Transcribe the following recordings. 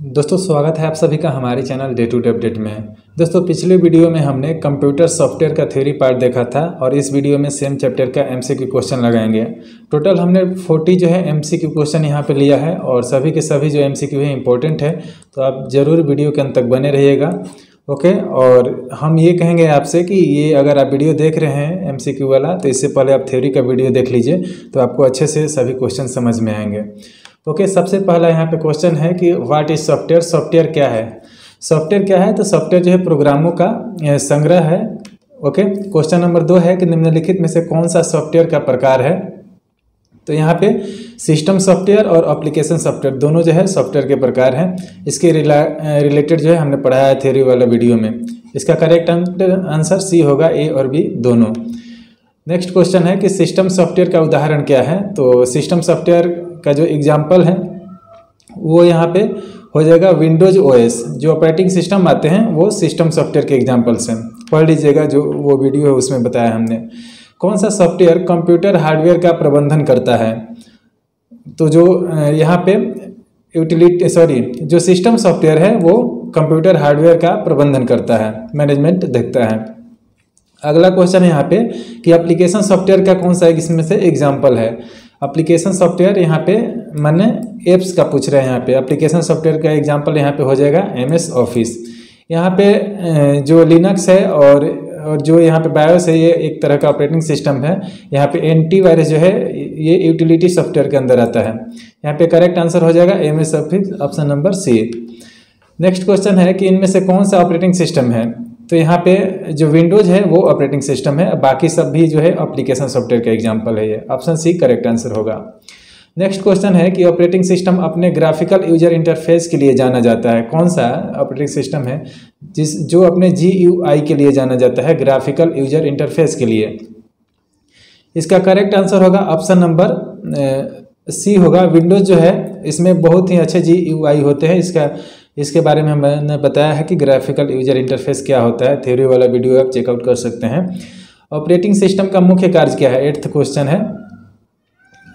दोस्तों, स्वागत है आप सभी का हमारे channel day to day update में। दोस्तों, पिछले वीडियो में हमने कंप्यूटर सॉफ्टवेयर का थ्योरी पार्ट देखा था और इस वीडियो में सेम चैप्टर का एमसीक्यू क्वेश्चन लगाएँगे। टोटल हमने 40 जो है एमसीक्यू क्वेश्चन यहाँ पे लिया है और सभी के सभी जो एमसीक्यू है इंपॉर्टेंट है तो आप ज़रूर वीडियो के अंत तक बने रहिएगा। ओके और हम ये कहेंगे आपसे कि ये अगर आप वीडियो देख रहे हैं एमसीक्यू वाला तो इससे पहले आप थ्योरी का वीडियो देख लीजिए तो आपको अच्छे से सभी क्वेश्चन समझ में आएँगे। ओके okay, सबसे पहला यहाँ पे क्वेश्चन है कि व्हाट इज़ सॉफ्टवेयर सॉफ्टवेयर क्या है? सॉफ्टवेयर क्या है? तो सॉफ्टवेयर जो है प्रोग्रामों का संग्रह है ओके? क्वेश्चन नंबर दो है कि निम्नलिखित में से कौन सा सॉफ्टवेयर का प्रकार है? तो यहाँ पे सिस्टम सॉफ्टवेयर और एप्लीकेशन सॉफ्टवेयर दोनों जो है सॉफ्टवेयर के प्रकार हैं। इसके रिलेटेड जो है हमने पढ़ाया है थ्योरी वाला वीडियो में। इसका करेक्ट आंसर सी होगा ए और बी दोनों। नेक्स्ट क्वेश्चन है कि सिस्टम सॉफ्टवेयर का उदाहरण क्या है? तो सिस्टम सॉफ्टवेयर का जो एग्ज़ाम्पल है, वो यहाँ पे हो जाएगा विंडोज़ ओएस जो ऑपरेटिंग सिस्टम आते हैं, वो सिस्टम सॉफ्टवेयर के एग्जाम्पल्स हैं। पढ़ लीजिएगा जो वो वीडियो है, उसमें बताया हमने। कौन सा सॉफ्टवेयर कंप्यूटर हार्डवेयर का प्रबंधन करता है? तो जो यहाँ पे यूटिलिटी सॉरी जो सिस्टम सॉफ्टवेयर है, वो कंप्यूटर हार्डवेयर का प्रबंधन करता है मैनेजमेंट देखता है। अगला क्वेश्चन है यहाँ पे कि एप्लीकेशन सॉफ्टवेयर का कौन सा इसमें से एग्ज़ाम्पल है? एप्लीकेशन सॉफ्टवेयर यहाँ पे मैंने एप्स का पूछ रहे हैं यहाँ पे। एप्लीकेशन सॉफ्टवेयर का एग्जांपल यहाँ पे हो जाएगा एम एस ऑफ़िस यहाँ पे जो लिनक्स है और और जो यहाँ पे बायोस है, ये एक तरह का ऑपरेटिंग सिस्टम है। यहाँ पे एंटी वायरस जो है, ये यूटिलिटी सॉफ्टवेयर के अंदर आता है। यहाँ पे करेक्ट आंसर हो जाएगा M S office option number C next question है कि इनमें से कौन सा ऑपरेटिंग सिस्टम है? तो यहाँ पे जो विंडोज़ है, वो ऑपरेटिंग सिस्टम है। बाकी सब भी जो है एप्लीकेशन सॉफ्टवेयर का एग्ज़ाम्पल है ये। ऑप्शन सी करेक्ट आंसर होगा। नेक्स्ट क्वेश्चन है कि ऑपरेटिंग सिस्टम अपने ग्राफिकल यूज़र इंटरफेस के लिए जाना जाता है। कौन सा ऑपरेटिंग सिस्टम है? जिस, जो अपने आई के लिए जाना जाता है ग्राफिकल यूज़र इंटरफेस के लिए। इसका करेक्ट आंसर होगा। ऑप्शन नंबर सी होगा। विंडोज़ जो है, इसमें बहुत ही अच्छे आई होते हैं। इसका इसके बारे में मैंने बताया है कि ग्राफिकल यूज़र इंटरफेस क्या होता है थ्योरी वाला वीडियो आप चेकआउट कर सकते हैं। ऑपरेटिंग सिस्टम का मुख्य कार्य क्या है? एट्थ क्वेश्चन है।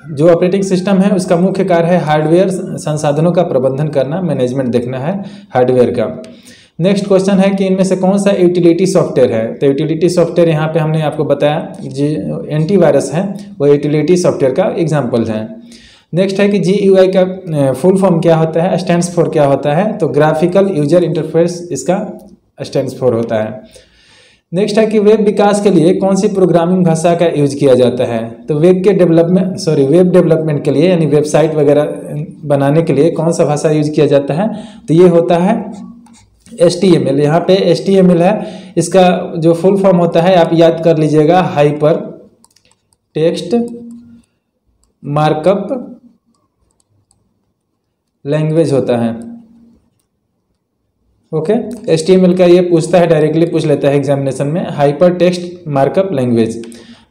जो ऑपरेटिंग सिस्टम है, उसका मुख्य कार्य है हार्डवेयर संसाधनों का प्रबंधन करना मैनेजमेंट देखना है हार्डवेयर का। नेक्स्ट क्वेश्चन है कि इनमें से कौन सा यूटिलिटी सॉफ्टवेयर है? तो यूटिलिटी सॉफ्टवेयर यहाँ पे हमने आपको बताया, जो एंटीवायरस है, वो यूटिलिटी सॉफ्टवेयर का एग्ज़ाम्पल है। नेक्स्ट है कि आई का फुल फॉर्म क्या होता है? स्टैंड फॉर क्या होता है? तो ग्राफिकल यूज़र इंटरफेस इसका स्टैंड फॉर होता है। नेक्स्ट है कि वेब विकास के लिए कौन सी प्रोग्रामिंग भाषा का यूज़ किया जाता है? तो वेब के डेवलपमेंट सॉरी वेब डेवलपमेंट के लिए, यानी वेबसाइट वगैरह बनाने के लिए कौन सा भाषा यूज़ किया जाता है? तो ये होता है एस टी एम एल यहाँ पे एस टी एम एल है। इसका जो फुल फॉर्म होता है, आप याद कर लीजिएगा हाइपर टेक्स्ट मार्कअप लैंग्वेज होता है। ओके एच का ये पूछता है डायरेक्टली पूछ लेता है एग्जामिनेशन में hyper text markup language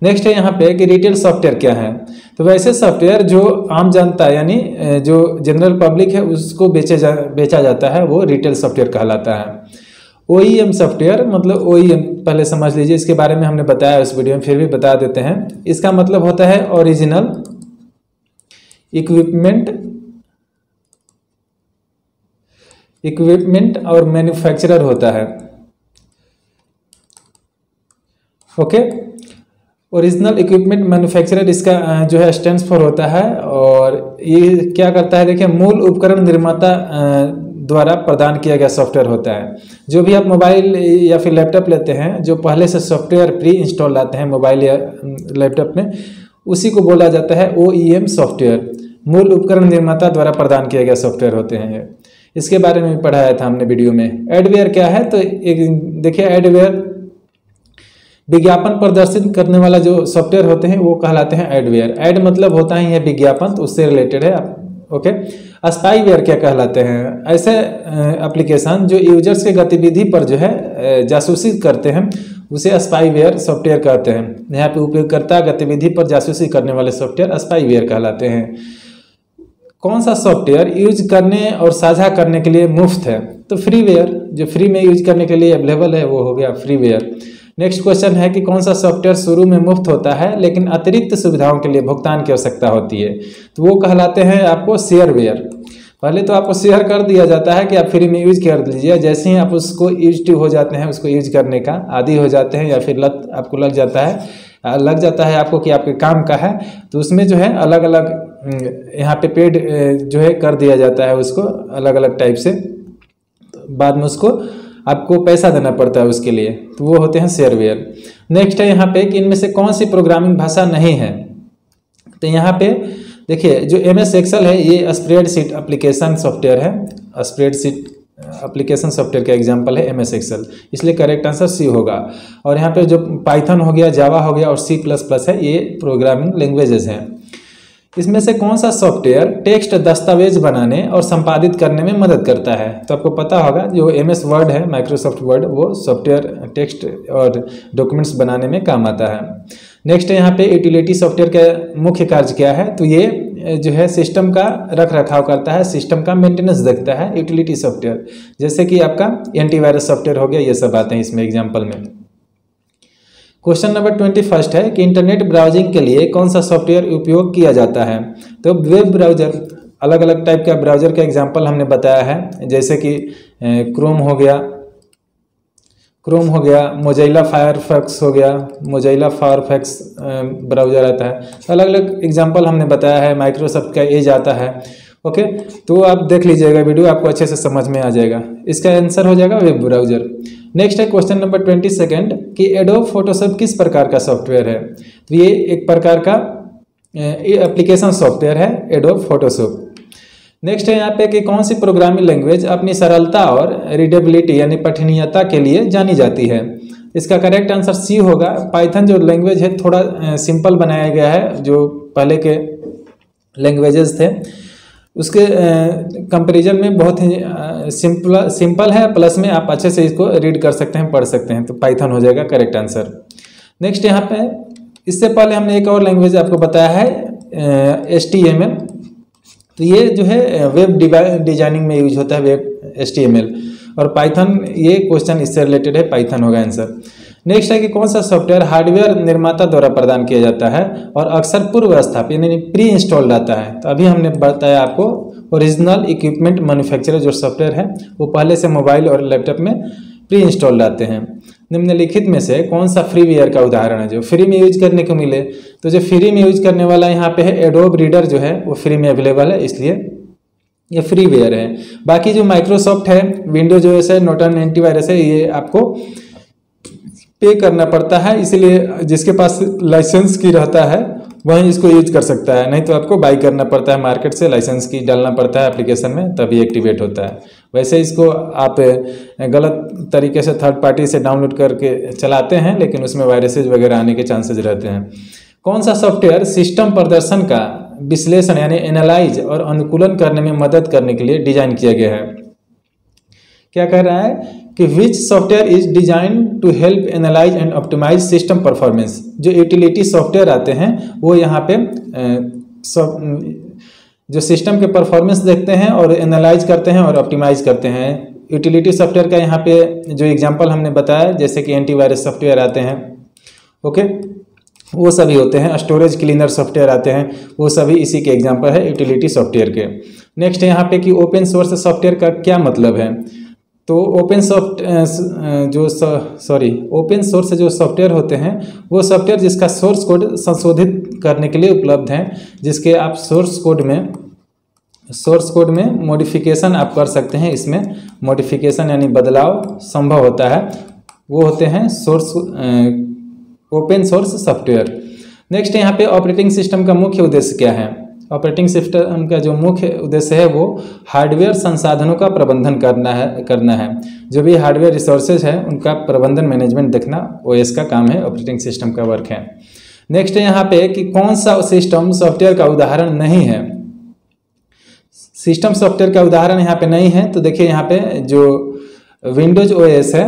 next है यहाँ पे कि रिटेल सॉफ्टवेयर क्या है? तो वैसे सॉफ्टवेयर जो आम जनता, यानी जो जनरल पब्लिक है, उसको बेचे जा, बेचा जाता है, वो रिटेल सॉफ्टवेयर कहलाता है। ओ सॉफ्टवेयर मतलब ओ पहले समझ लीजिए, इसके बारे में हमने बताया उस वीडियो में, फिर भी बता देते हैं। इसका मतलब होता है ओरिजिनल इक्विपमेंट इक्विपमेंट और मैन्युफैक्चरर होता है। ओके ओरिजिनल इक्विपमेंट मैन्युफैक्चरर इसका जो है स्टैंड फॉर होता है और ये क्या करता है? देखिए, मूल उपकरण निर्माता द्वारा प्रदान किया गया सॉफ्टवेयर होता है। जो भी आप मोबाइल या फिर लैपटॉप लेते हैं, जो पहले से सॉफ्टवेयर प्री इंस्टॉल लाते हैं मोबाइल या लैपटॉप में, उसी को बोला जाता है ओईएम सॉफ्टवेयर मूल उपकरण निर्माता द्वारा प्रदान किया गया सॉफ्टवेयर होते हैं ये। इसके बारे में भी पढ़ाया था हमने वीडियो में। एडवेयर क्या है? तो एक देखिए एडवेयर विज्ञापन प्रदर्शित करने वाला जो सॉफ्टवेयर होते हैं, वो कहलाते हैं एडवेयर एड मतलब होता ही है विज्ञापन तो उससे रिलेटेड है। ओके स्पाईवेयर क्या कहलाते हैं? ऐसे एप्लीकेशन जो यूज़र्स के गतिविधि पर जो है जासूसी करते हैं, उसे स्पाईवेयर सॉफ्टवेयर कहते हैं। यहाँ पे उपयोगकर्ता गतिविधि पर जासूसी करने वाले सॉफ्टवेयर स्पाईवेयर कहलाते हैं। कौन सा सॉफ्टवेयर यूज़ करने और साझा करने के लिए मुफ़्त है? तो फ्रीवेयर जो फ्री में यूज़ करने के लिए अवेलेबल है, वो हो गया फ्रीवेयर नेक्स्ट क्वेश्चन है कि कौन सा सॉफ्टवेयर शुरू में मुफ़्त होता है, लेकिन अतिरिक्त सुविधाओं के लिए भुगतान की आवश्यकता होती है? तो वो कहलाते हैं आपको शेयरवेयर पहले तो आपको शेयर कर दिया जाता है कि आप फ्री में यूज़ कर लीजिए जैसे ही आप उसको यूज़ हो जाते हैं, उसको यूज़ करने का आदि हो जाते हैं या फिर लत, आपको लग जाता है, लग जाता है आपको कि आपके काम का है तो उसमें जो है अलग अलग यहाँ पे पेड जो है कर दिया जाता है उसको अलग अलग टाइप से। तो बाद में उसको आपको पैसा देना पड़ता है उसके लिए। तो वो होते हैं शेयरवेयर। नेक्स्ट है यहाँ पे कि इनमें से कौन सी प्रोग्रामिंग भाषा नहीं है? तो यहाँ पे देखिए, जो एम एस एक्सल है, ये स्प्रेड सीट अप्लीकेशन सॉफ्टवेयर है। स्प्रेड सीट अप्लीकेशन सॉफ्टवेयर का एग्ज़ाम्पल है एम एस एक्सल इसलिए करेक्ट आंसर सी होगा। और यहाँ पे जो पाइथन हो गया जावा हो गया और सी प्लस प्लस है, ये प्रोग्रामिंग लैंग्वेजेस हैं। इसमें से कौन सा सॉफ्टवेयर टेक्स्ट दस्तावेज़ बनाने और संपादित करने में मदद करता है? तो आपको पता होगा, जो एम एस वर्ड है माइक्रोसॉफ्ट वर्ड वो सॉफ्टवेयर टेक्स्ट और डॉक्यूमेंट्स बनाने में काम आता है। नेक्स्ट यहाँ पे यूटिलिटी सॉफ्टवेयर का मुख्य कार्य क्या है? तो ये जो है सिस्टम का रख रखाव करता है सिस्टम का मेंटेनेंस देखता है यूटिलिटी सॉफ्टवेयर जैसे कि आपका एंटीवायरस सॉफ्टवेयर हो गया, ये सब आते हैं इसमें एग्ज़ाम्पल में। क्वेश्चन नंबर ट्वेंटी फ़र्स्ट है कि इंटरनेट ब्राउजिंग के लिए कौन सा सॉफ्टवेयर उपयोग किया जाता है? तो वेब ब्राउज़र अलग अलग टाइप का ब्राउज़र का एग्ज़ाम्पल हमने बताया है। जैसे कि क्रोम हो गया क्रोम हो गया मोजाइला फायरफैक्स हो गया मोजाइला फायरफैक्स ब्राउज़र आता है। अलग अलग एग्ज़ाम्पल हमने बताया है माइक्रोसॉफ्ट का एज आता है। ओके तो आप देख लीजिएगा वीडियो आपको अच्छे से समझ में आ जाएगा। इसका आंसर हो जाएगा वेब ब्राउज़र नेक्स्ट है क्वेश्चन नंबर ट्वेंटी सेकेंड कि एडोब फोटोशॉप किस प्रकार का सॉफ्टवेयर है? तो ये एक प्रकार का एप्लीकेशन सॉफ्टवेयर है एडोब फोटोशॉप नेक्स्ट है यहाँ पे कि कौन सी प्रोग्रामिंग लैंग्वेज अपनी सरलता और रीडेबिलिटी यानी पठनीयता के लिए जानी जाती है? इसका करेक्ट आंसर सी होगा। पाइथन जो लैंग्वेज है, थोड़ा सिंपल बनाया गया है, जो पहले के लैंग्वेजेस थे। उसके कंपैरिजन में बहुत ही सिंपल सिंपल है प्लस में आप अच्छे से इसको रीड कर सकते हैं, पढ़ सकते हैं तो पाइथन हो जाएगा करेक्ट आंसर नेक्स्ट यहाँ पे, इससे पहले हमने एक और लैंग्वेज आपको बताया है एस टी एम एल तो ये जो है वेब डिज़ाइनिंग में यूज़ होता है web S T M L और पाइथन ये क्वेश्चन इससे रिलेटेड है पाइथन होगा आंसर नेक्स्ट है कि कौन सा सॉफ्टवेयर हार्डवेयर निर्माता द्वारा प्रदान किया जाता है और अक्सर पूर्व स्थापित यानी प्री इंस्टॉल्ड आता है। तो अभी हमने बताया आपको ओरिजिनल इक्विपमेंट मैन्युफैक्चरर जो सॉफ्टवेयर है, वो पहले से मोबाइल और लैपटॉप में प्री इंस्टॉल्ड आते हैं। निम्नलिखित में से कौन सा फ्री वेयर का उदाहरण है जो फ्री में यूज़ करने को मिले? तो जो फ्री में यूज़ करने वाला यहाँ पे है एडोब रीडर जो है, वो फ्री में अवेलेबल है, इसलिए ये फ्री वेयर है। बाकी जो माइक्रोसॉफ्ट है विंडोज़ जो है नोटन एंटीवायरस है, ये आपको पे करना पड़ता है, इसलिए जिसके पास लाइसेंस की रहता है, वही इसको यूज़ कर सकता है। नहीं तो आपको बाई करना पड़ता है मार्केट से लाइसेंस की डालना पड़ता है एप्लीकेशन में, तभी एक्टिवेट होता है। वैसे इसको आप गलत तरीके से थर्ड पार्टी से डाउनलोड करके चलाते हैं, लेकिन उसमें वायरसेज वगैरह आने के चांसेज रहते हैं। कौन सा सॉफ्टवेयर सिस्टम प्रदर्शन का विश्लेषण यानी एनालाइज और अनुकूलन करने में मदद करने के लिए डिज़ाइन किया गया है? क्या कह रहा है कि which software is design to help analyse and optimise system performance जो यूटिलिटी सॉफ्टवेयर आते हैं, वो यहाँ पे जो सिस्टम के परफॉर्मेंस देखते हैं और एनालाइज करते हैं और ऑप्टिमाइज करते हैं। यूटिलिटी सॉफ्टवेयर का यहाँ पे जो एग्जांपल हमने बताया, जैसे कि एंटीवायरस सॉफ्टवेयर आते हैं ओके वो सभी होते हैं स्टोरेज क्लीनर सॉफ्टवेयर आते हैं, वो सभी इसी के एग्ज़ाम्पल है यूटिलिटी सॉफ्टवेयर के। नेक्स्ट यहाँ पे कि ओपन सोर्स सॉफ्टवेयर का क्या मतलब है? तो ओपन सॉफ्ट जो सॉरी ओपन सोर्स जो सॉफ्टवेयर होते हैं, वो सॉफ्टवेयर जिसका सोर्स कोड संशोधित करने के लिए उपलब्ध हैं, जिसके आप सोर्स कोड में सोर्स कोड में मॉडिफिकेशन आप कर सकते हैं। इसमें मॉडिफिकेशन यानी बदलाव संभव होता है। वो होते हैं source open source software next यहाँ पे ऑपरेटिंग सिस्टम का मुख्य उद्देश्य क्या है? ऑपरेटिंग सिस्टम का जो मुख्य उद्देश्य है वो हार्डवेयर संसाधनों का प्रबंधन करना है करना है। जो भी हार्डवेयर रिसोर्सेज है, उनका प्रबंधन मैनेजमेंट देखना ओएस का काम है ऑपरेटिंग सिस्टम का वर्क है। नेक्स्ट है यहाँ पे कि कौन सा सिस्टम सॉफ्टवेयर का उदाहरण नहीं है। सिस्टम सॉफ्टवेयर का उदाहरण यहाँ पे नहीं है तो देखिए यहाँ पे जो विंडोज़ ओएस है,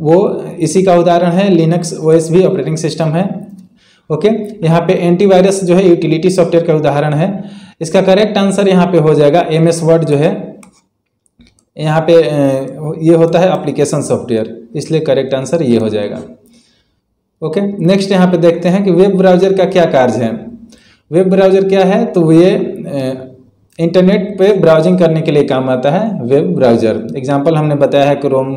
वो इसी का उदाहरण है लिनक्स ओएस भी ऑपरेटिंग सिस्टम है। ओके यहाँ पे एंटीवायरस जो है यूटिलिटी सॉफ्टवेयर का उदाहरण है। इसका करेक्ट आंसर यहाँ पे हो जाएगा एम एस वर्ड जो है। यहाँ पे ये होता है एप्लीकेशन सॉफ्टवेयर इसलिए करेक्ट आंसर ये हो जाएगा। ओके नेक्स्ट यहाँ पे देखते हैं कि वेब ब्राउज़र का क्या कार्य है। वेब ब्राउज़र क्या है? तो ये इंटरनेट पे ब्राउजिंग करने के लिए काम आता है वेब ब्राउज़र एग्जांपल हमने बताया है क्रोम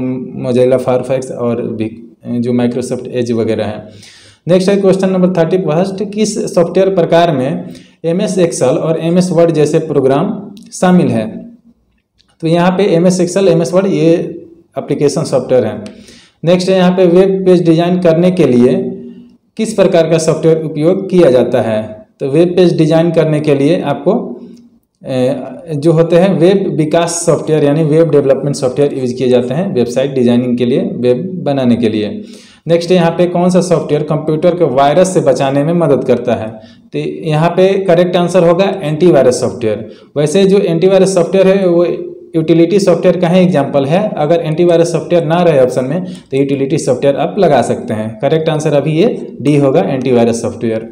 मोजेला फायरफॉक्स और भी, जो माइक्रोसॉफ्ट एज वगैरह है। नेक्स्ट है क्वेश्चन नंबर थर्टी फ़र्स्ट किस सॉफ्टवेयर प्रकार में एम एस एक्सल और एम एस वर्ड जैसे प्रोग्राम शामिल है? तो यहाँ पे M S excel M S word ये एप्लीकेशन सॉफ्टवेयर है। नेक्स्ट है यहाँ पे वेब पेज डिज़ाइन करने के लिए किस प्रकार का सॉफ्टवेयर उपयोग किया जाता है? तो वेब पेज डिज़ाइन करने के लिए आपको जो होते हैं वेब विकास सॉफ्टवेयर यानी वेब डेवलपमेंट सॉफ्टवेयर यूज़ किए जाते हैं वेबसाइट डिज़ाइनिंग के लिए वेब बनाने के लिए। नेक्स्ट यहाँ पे कौन सा सॉफ्टवेयर कंप्यूटर के वायरस से बचाने में मदद करता है? तो यहाँ पे करेक्ट आंसर होगा एंटीवायरस सॉफ्टवेयर वैसे जो एंटीवायरस सॉफ्टवेयर है, वो यूटिलिटी सॉफ्टवेयर का ही एग्ज़ाम्पल है। अगर एंटीवायरस सॉफ्टवेयर ना रहे ऑप्शन में तो यूटिलिटी सॉफ्टवेयर आप लगा सकते हैं। करेक्ट आंसर अभी ये डी होगा एंटीवायरस सॉफ्टवेयर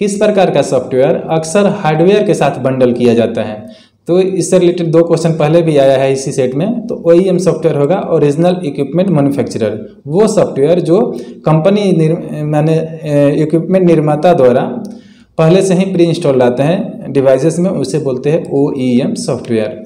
किस प्रकार का सॉफ्टवेयर अक्सर हार्डवेयर के साथ बंडल किया जाता है। तो इससे रिलेटेड दो क्वेश्चन पहले भी आया है इसी सेट में तो ओ सॉफ्टवेयर होगा ओरिजिनल इक्विपमेंट मैन्युफैक्चरर वो सॉफ्टवेयर जो कंपनी मैंने इक्विपमेंट निर्माता द्वारा पहले से ही प्री इंस्टॉल लाते हैं डिवाइसेस में, उसे बोलते हैं O software.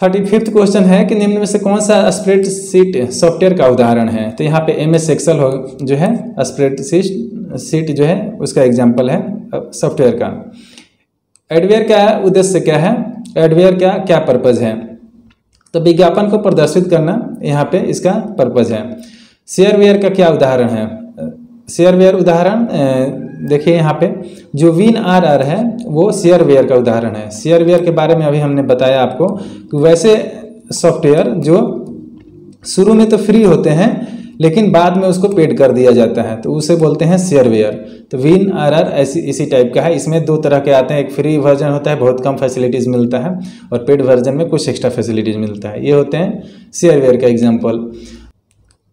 Thirty fifth question है कि निम्न में से कौन सा स्प्रेड सीट सॉफ्टवेयर का उदाहरण है? तो यहाँ पे एम एस एक्सल हो, जो है स्प्रेड सीट सीट जो है, उसका एग्ज़ाम्पल है सॉफ्टवेयर का। एडवेयर का उद्देश्य क्या है? एडवेयर का क्या पर्पज़ है? तो विज्ञापन को प्रदर्शित करना यहाँ पे इसका पर्पज़ है। शेयरवेयर का क्या उदाहरण है? शेयरवेयर उदाहरण देखिए यहाँ पे, जो विन आर आर है, वो शेयरवेयर का उदाहरण है। शेयरवेयर के बारे में अभी हमने बताया आपको। कि वैसे सॉफ्टवेयर जो शुरू में तो फ्री होते हैं लेकिन बाद में उसको पेड कर दिया जाता है तो उसे बोलते हैं शेयरवेयर तो विन आर आर ऐसी, इसी टाइप का है। इसमें दो तरह के आते हैं। एक फ्री वर्जन होता है, बहुत कम फैसिलिटीज़ मिलता है, और पेड वर्जन में कुछ एक्स्ट्रा फैसिलिटीज़ मिलता है। ये होते हैं शेयरवेयर का example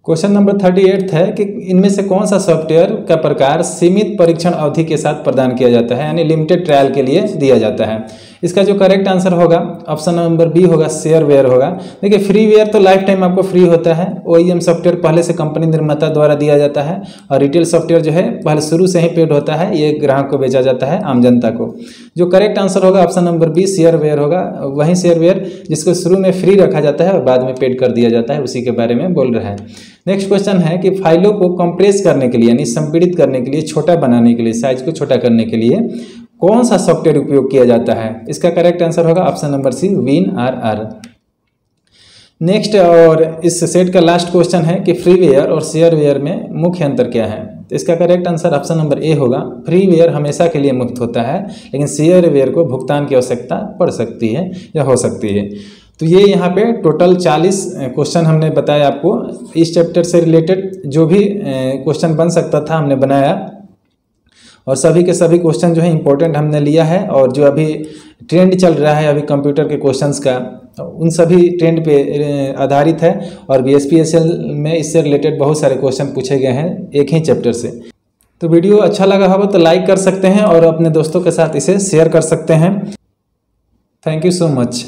question number thirty eight है कि इनमें से कौन सा सॉफ्टवेयर का प्रकार सीमित परीक्षण अवधि के साथ प्रदान किया जाता है, यानी लिमिटेड ट्रायल के लिए दिया जाता है। इसका जो करेक्ट आंसर होगा ऑप्शन नंबर बी होगा शेयर वेयर होगा। देखिए फ्री वेयर तो लाइफ टाइम आपको फ्री होता है। ओ सॉफ्टवेयर पहले से कंपनी निर्माता द्वारा दिया जाता है और रिटेल सॉफ्टवेयर जो है, पहले शुरू से ही पेड होता है। ये ग्राहक को बेचा जाता है, आम जनता को। जो करेक्ट आंसर होगा option number B shareware होगा। वही शेयर वेयर जिसको शुरू में फ्री रखा जाता है और बाद में पेड कर दिया जाता है, उसी के बारे में बोल रहा है। नेक्स्ट क्वेश्चन है कि फाइलों को कंप्रेस करने के लिए, यानी संपीड़ित करने के लिए, छोटा बनाने के लिए साइज़ को छोटा करने के लिए कौन सा सॉफ्टवेयर उपयोग किया जाता है? इसका करेक्ट आंसर होगा option number C win R R next और इस सेट का लास्ट क्वेश्चन है कि फ्रीवेयर और शेयरवेयर में मुख्य अंतर क्या है? तो इसका correct answer option number A होगा। फ्रीवेयर हमेशा के लिए मुक्त होता है, लेकिन शेयरवेयर को भुगतान की आवश्यकता पड़ सकती है या हो सकती है। तो ये यहाँ पे टोटल 40 क्वेश्चन हमने बताया आपको। इस चैप्टर से रिलेटेड जो भी क्वेश्चन बन सकता था, हमने बनाया। और सभी के सभी क्वेश्चन जो है इंपॉर्टेंट हमने लिया है और जो अभी ट्रेंड चल रहा है अभी कंप्यूटर के क्वेश्चंस का उन सभी ट्रेंड पे आधारित है और बी एस में इससे रिलेटेड बहुत सारे क्वेश्चन पूछे गए हैं एक ही चैप्टर से। तो वीडियो अच्छा लगा होगा तो लाइक कर सकते हैं और अपने दोस्तों के साथ इसे शेयर कर सकते हैं। Thank you so much